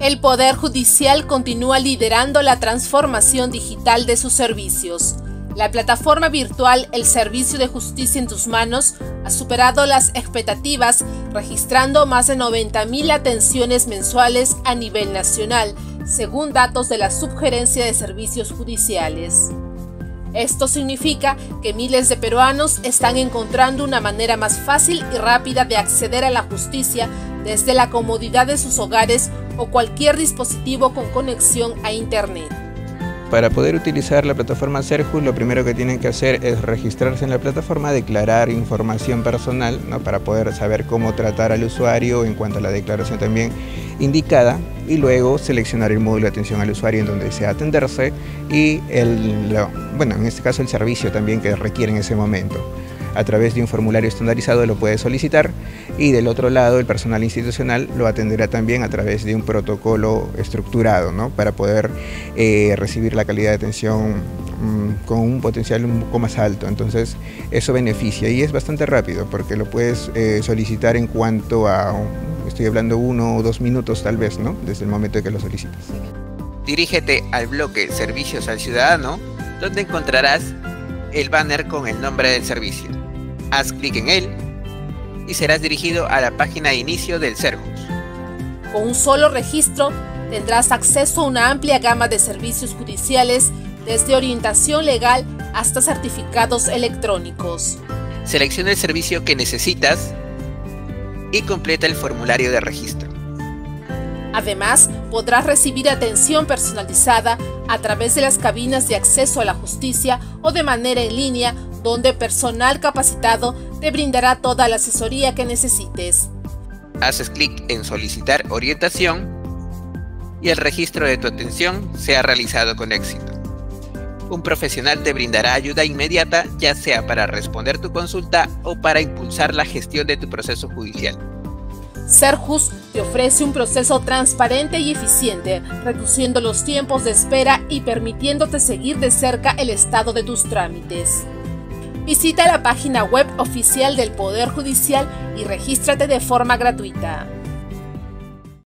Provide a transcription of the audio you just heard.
El Poder Judicial continúa liderando la transformación digital de sus servicios. La plataforma virtual El Servicio de Justicia en tus manos ha superado las expectativas, registrando más de 90.000 atenciones mensuales a nivel nacional, según datos de la Subgerencia de Servicios Judiciales. Esto significa que miles de peruanos están encontrando una manera más fácil y rápida de acceder a la justicia desde la comodidad de sus hogares o cualquier dispositivo con conexión a Internet. Para poder utilizar la plataforma Serjus, lo primero que tienen que hacer es registrarse en la plataforma, declarar información personal para poder saber cómo tratar al usuario en cuanto a la declaración también indicada y luego seleccionar el módulo de atención al usuario en donde desea atenderse y el, bueno, en este caso el servicio también que requiere en ese momento a través de un formulario estandarizado lo puede solicitar y del otro lado el personal institucional lo atenderá también a través de un protocolo estructurado ¿no? para poder eh, recibir la calidad de atención mm, con un potencial un poco más alto. Entonces eso beneficia y es bastante rápido porque lo puedes eh, solicitar en cuanto a, estoy hablando uno o dos minutos tal vez, ¿no? desde el momento de que lo solicitas. Dirígete al bloque Servicios al Ciudadano, donde encontrarás el banner con el nombre del servicio haz clic en él y serás dirigido a la página de inicio del Serjus. Con un solo registro tendrás acceso a una amplia gama de servicios judiciales desde orientación legal hasta certificados electrónicos. Selecciona el servicio que necesitas y completa el formulario de registro. Además, podrás recibir atención personalizada a través de las cabinas de acceso a la justicia o de manera en línea donde personal capacitado te brindará toda la asesoría que necesites. Haces clic en solicitar orientación y el registro de tu atención se ha realizado con éxito. Un profesional te brindará ayuda inmediata ya sea para responder tu consulta o para impulsar la gestión de tu proceso judicial. Serjus te ofrece un proceso transparente y eficiente, reduciendo los tiempos de espera y permitiéndote seguir de cerca el estado de tus trámites. Visita la página web oficial del Poder Judicial y regístrate de forma gratuita.